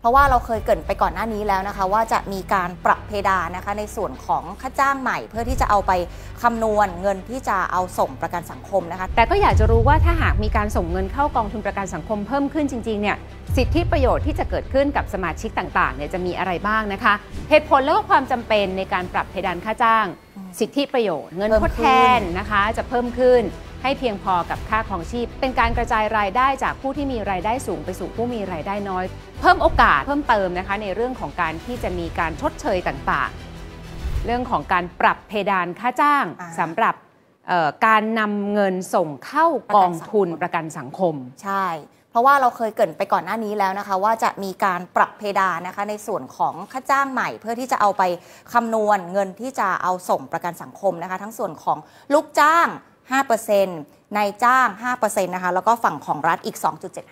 เพราะว่าเราเคยเกรินไปก่อนหน้านี้แล้วนะคะ ว่าจะมีการปรับเพดานนะคะ ในส่วนของค่าจ้างใหม่ เพื่อที่จะเอาไปคำนวณเงินที่จะเอาส่งประกันสังคมนะคะ แต่ก็อยากจะรู้ว่าถ้าหากมีการส่งเงินเข้ากองทุนประกันสังคมเพิ่มขึ้นจริงๆเนี่ยสิทธิประโยชน์ที่จะเกิดขึ้นกับสมาชิกต่างๆเนี่ยจะมีอะไรบ้างนะคะ เหตุผลแล้วก็ความจำเป็นในการปรับเพดานค่าจ้าง สิทธิประโยชน์ เงินเพิ่มทดขึ้นแทนนะคะ จะเพิ่มขึ้น ให้เพียงพอกับค่าครองชีพ เป็นการกระจายรายได้จากผู้ที่มีรายได้สูงไปสู่ผู้มีรายได้น้อย เพิ่มโอกาสเพิ่มเติมนะคะในเรื่องของการที่จะมีการชดเชยต่างๆ เรื่องของการปรับเพดานค่าจ้างอ่าสำหรับเอ่อการนำเงินส่งเข้ากองทุนประกันสังคม ใช่ เพราะว่าเราเคยเกรินไปก่อนหน้านี้แล้วนะคะ ว่าจะมีการปรับเพดานนะคะ ในส่วนของค่าจ้างใหม่ เพื่อที่จะเอาไปคำนวณเงินที่จะเอาส่งประกันสังคมนะคะ ทั้งส่วนของลูกจ้าง 5%นายจ้าง 5%นะคะแล้วก็ฝั่งของรัฐอีก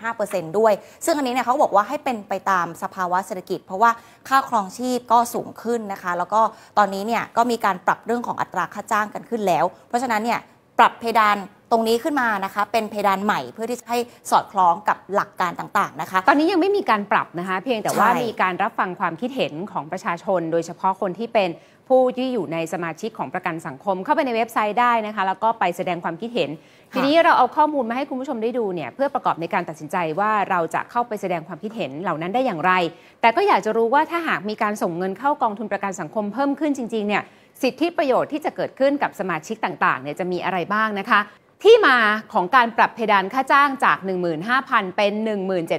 2.75%ด้วย ซึ่งอันนี้เนี่ยเขาบอกว่าให้เป็นไปตามสภาวะเศรษฐกิจ เพราะว่าค่าครองชีพก็สูงขึ้นนะคะ แล้วก็ตอนนี้เนี่ยก็มีการปรับเรื่องของอัตราค่าจ้างกันขึ้นแล้ว เพราะฉะนั้นเนี่ยปรับเพดาน ตรงนี้ขึ้นมานะคะ เป็นเพดานใหม่เพื่อที่จะให้สอดคล้องกับหลักการต่างๆนะคะ ตอนนี้ยังไม่มีการปรับนะคะ เพียงแต่ว่าใช่มีการรับฟังความคิดเห็นของประชาชน โดยเฉพาะคนที่เป็นผู้ที่อยู่ในสมาชิกของประกันสังคม เข้าไปในเว็บไซต์ได้นะคะ แล้วก็ไปแสดงความคิดเห็น ทีนี้เราเอาข้อมูลมาให้คุณผู้ชมได้ดูเนี่ยเพื่อประกอบในการตัดสินใจว่าเราจะเข้าไปแสดงความคิดเห็นเหล่านั้นได้อย่างไร แต่ก็อยากจะรู้ว่าถ้าหากมีการส่งเงินเข้ากองทุนประกันสังคมเพิ่มขึ้นจริงๆเนี่ยสิทธิประโยชน์ที่จะเกิดขึ้นกับสมาชิกต่างๆเนี่ยจะมีอะไรบ้างนะคะ ที่มาของการปรับเพดานค่าจ้างจาก 15,000 เป็น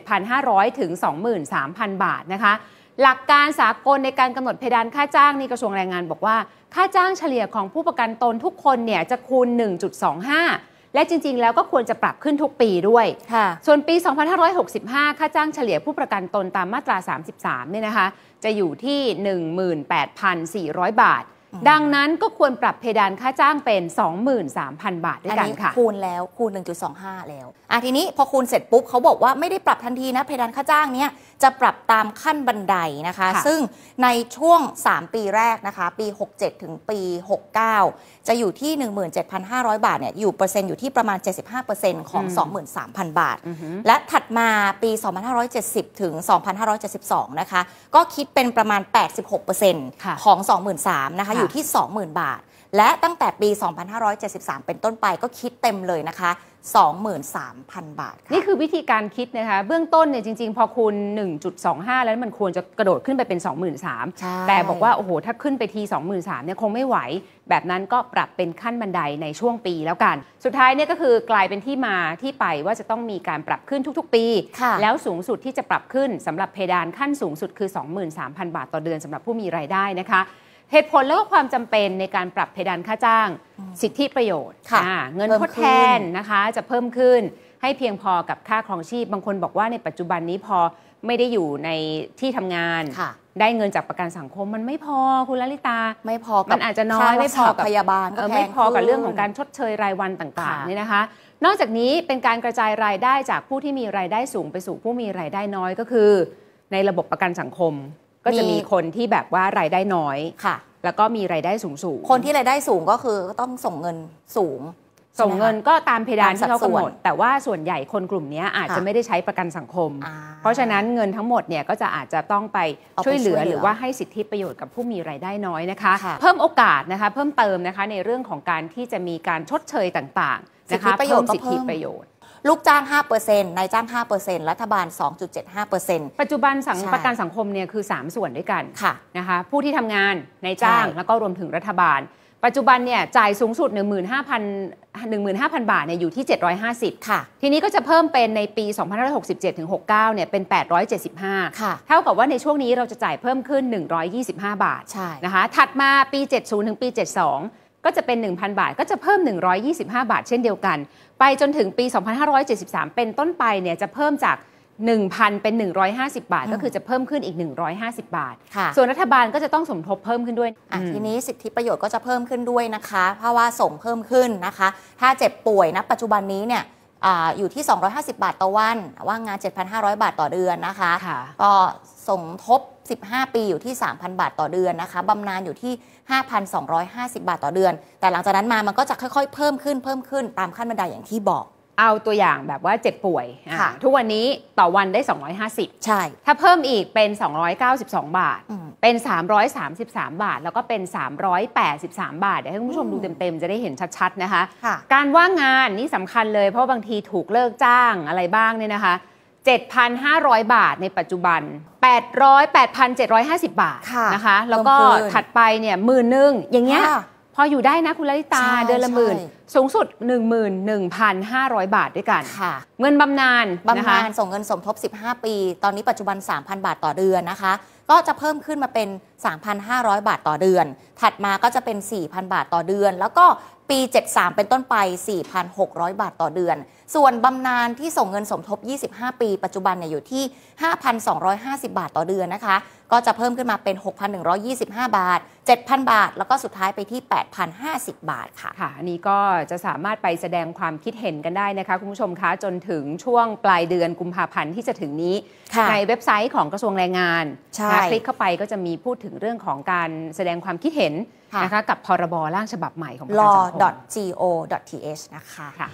17,500 ถึง 23,000 บาทนะคะ หลักการสากลในการกำหนดเพดานค่าจ้างนี่กระทรวงแรงงานบอกว่า ค่าจ้างเฉลี่ยของผู้ประกันตนทุกคนเนี่ยจะคูณ 1.25 และจริง ๆ แล้วก็ควรจะปรับขึ้นทุกปีด้วยค่ะส่วนปี 2565 ค่าจ้างเฉลี่ยผู้ประกันตนตามมาตรา 33เนี่ยนะคะ จะอยู่ที่ 18,400 บาท ดังนั้นก็ควรปรับเพดานค่าจ้างเป็น 23,000 บาทด้วยอันกันนี้ค่ะคูณแล้วคูณ 1.25 แล้วอะทีนี้พอคูณเสร็จปุ๊บเขาบอกว่าไม่ได้ปรับทันทีนะเพดานค่าจ้างเนี้ยจะปรับตามขั้นบันไดนะคะค่ะซึ่งในช่วง 3 ปีแรกนะคะ ปี 67 ถึงปี 69 จะอยู่ที่ 17,500 บาทเนี่ยอยู่เปอร์เซ็นต์อยู่ที่ประมาณ 75%ของ 23,000 บาท และถัดมาปี 2570 ถึง 2572 นะคะ ก็คิดเป็นประมาณ 86%ค่ะของ 23,000นะคะค่ะอยู่ที่ 20,000 บาท และตั้งแต่ปี 2573 เป็นต้นไปก็คิดเต็มเลยนะคะ 23,000 บาทค่ะนี่คือวิธีการคิดนะคะ เบื้องต้นเนี่ยจริง ๆ พอคูณ 1.25 แล้วมันควรจะกระโดดขึ้นไปเป็น 23,000ใช่แต่บอกว่า โอ้โห ถ้าขึ้นไปที 23,000เนี่ยคงไม่ไหว แบบนั้นก็ปรับเป็นขั้นบันไดในช่วงปีแล้วกัน สุดท้ายเนี่ยก็คือกลายเป็นที่มาที่ไปว่าจะต้องมีการปรับขึ้นทุกๆ ปีค่ะแล้วสูงสุดที่จะปรับขึ้นสำหรับเพดานขั้นสูงสุดคือ 23,000 บาทต่อเดือนสำหรับผู้มีรายได้นะคะ เหตุผลแล้วก็ความจำเป็นในการปรับเพดานค่าจ้าง สิทธิประโยชน์ค่ะอ่าเงินเพิ่ทมดขึ้นแทนนะคะจะเพิ่มขึ้นให้เพียงพอกับค่าครองชีพ บางคนบอกว่าในปัจจุบันนี้พอไม่ได้อยู่ในที่ทำงานค่ะได้เงินจากประกันสังคมมันไม่พอคุณลลิตา ไม่พอกับมันอาจจะน้อยค่าไม่พอรักษากับพยาบาลเอก็อแพไม่งพอกับขึ้นเรื่องของการชดเชยรายวันต่างค่ะๆเนี่ยนะคะ นอกจากนี้เป็นการกระจายรายได้จากผู้ที่มีรายได้สูงไปสู่ผู้มีรายได้น้อยก็คือ ในระบบประกันสังคม ก็จะมีคนที่แบบว่ารายได้น้อยค่ะ แล้วก็มีรายได้สูงสูงๆคนที่รายได้สูงก็คือต้องส่งเงินสูง ส่งเงินใช่ไหมคะก็ตามเพดานที่เขาตามสัดส่กำวนหนดแต่ว่าส่วนใหญ่คนกลุ่มนี้อาจจะค่ะไม่ได้ใช้ประกันสังคมอ่าเพราะฉะนั้นเงินทั้งหมดเนี่ยก็จะอาจจะต้องไปเอาไปช่วยเหลือช่วยเหลือหรือว่าให้สิทธิประโยชน์กับผู้มีรายได้น้อยนะคะค่ะเพิ่มโอกาสนะคะเพิ่มเติมนะคะในเรื่องของการที่จะมีการชดเชยต่างๆสิทนะธิคะประโยชน์ก็สิทธิเพิ่มประโยชน์ ลูกจ้าง 5%นายจ้าง 5%รัฐบาล 2.75%ปัจจุบันสังใช่ประกันสังคมเนี่ยคือ 3 ส่วนด้วยกันค่ะนะคะผู้ที่ทำงานในจ้างใช่แล้วก็รวมถึงรัฐบาล ปัจจุบันเนี่ยจ่ายสูงสุด 15,000 15,000 บาทเนี่ยอยู่ที่ 750 ค่ะ ทีนี้ก็จะเพิ่มเป็นในปี 2567ถึง69 เนี่ยเป็น 875 ค่ะ เท่ากับว่าในช่วงนี้เราจะจ่ายเพิ่มขึ้น 125 บาท ใช่ นะคะ ถัดมาปี 70 ถึงปี 72 ก็จะเป็น 1,000 บาท ก็จะเพิ่ม 125 บาท เช่นเดียวกัน ไปจนถึงปี 2573 เป็นต้นไปเนี่ยจะเพิ่มจาก 1,000 เป็น 150 บาท ก็คือจะเพิ่มขึ้นอีก 150 บาทค่ะส่วนรัฐบาลก็จะต้องสมทบเพิ่มขึ้นด้วยอะอืมทีนี้สิทธิประโยชน์ก็จะเพิ่มขึ้นด้วยนะคะ เพราะว่าส่งเพิ่มขึ้นนะคะ ถ้าเจ็บป่วยนะปัจจุบันนี้เนี่ยอาอยู่ที่ 250 บาทต่อวัน ว่างงาน 7,500 บาทต่อเดือนนะคะค่ะก็สมทบ 15 ปีอยู่ที่ 3,000 บาทต่อเดือนนะคะบำนาญอยู่ที่ 5,250 บาทต่อเดือน แต่หลังจากนั้นมามันก็จะค่อยๆ เพิ่มขึ้นเพิ่มขึ้นตามขั้นบันไดอย่างที่บอก เอาตัวอย่างแบบว่าเจ็บป่วยอะค่ะทุกวันนี้ต่อวันได้ 250 ใช่ ถ้าเพิ่มอีกเป็น 292 บาทอืมเป็น 333 บาท แล้วก็เป็น 383 บาท เดี๋ยวให้คุณผู้ชมดูเต็มๆ จะได้เห็นชัดๆนะคะค่ะการว่างงานนี่สำคัญเลยเพราะบางทีถูกเลิกจ้างอะไรบ้างเนี่ยนะคะ 7,500 บาทในปัจจุบัน 800 8,750 บาทค่ะนะคะ แล้วก็เพิ่มขึ้นถัดไปเนี่ยหมื่นหนึ่งอย่างเงี้ยค่ะพออยู่ได้นะคุณลลิตาใช่เดือนละหมื่นใช่สูงสุด 11,500 บาทด้วยกันค่ะเงินบำนาญบำนะคะนาญส่งเงินสมทบ 15 ปี ตอนนี้ปัจจุบัน 3,000 บาทต่อเดือนนะคะ ก็จะเพิ่มขึ้นมาเป็น 3,500 บาทต่อเดือน ถัดมาก็จะเป็น 4,000 บาทต่อเดือน แล้วก็ปี 73 เป็นต้นไป 4,600 บาทต่อเดือน ส่วนบำนาญที่ส่งเงินสมทบ 25 ปี ปัจจุบันเนี่ยอยู่ที่ 5,250 บาทต่อเดือนนะคะ ก็จะเพิ่มขึ้นมาเป็น 6,125 บาท 7,000 บาท แล้วก็สุดท้ายไปที่ 8,050 บาทค่ะ ค่ะ อันนี้ก็จะสามารถไปแสดงความคิดเห็นกันได้นะคะ คุณผู้ชมคะจนถึงช่วงปลายเดือนกุมภาพันธ์ที่จะถึงนี้ค่ะในเว็บไซต์ของกระทรวงแรงงานใช่นะคลิกเข้าไปก็จะมีพูดถึงเรื่องของการแสดงความคิดเห็นค่ะนะคะกับพรบร่างฉบับใหม่ของประกันสังคม law.go.th นะคะค่ะ